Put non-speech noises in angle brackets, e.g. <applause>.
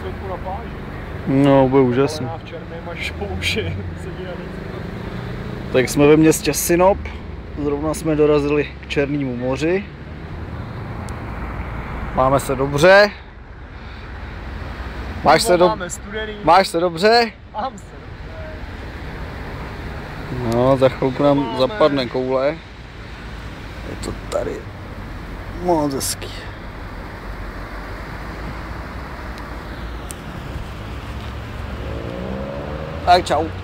stoupnu na pláži. No, bude úžasný. V černém až po uši. <laughs> Tak jsme ve městě Sinop, zrovna jsme dorazili k Černému moři. Máme se dobře. Máš se, do... Máš se dobře? Mám se. No, za chvilku nám zapadne koule. Je to tady moc hezký. Tak čau.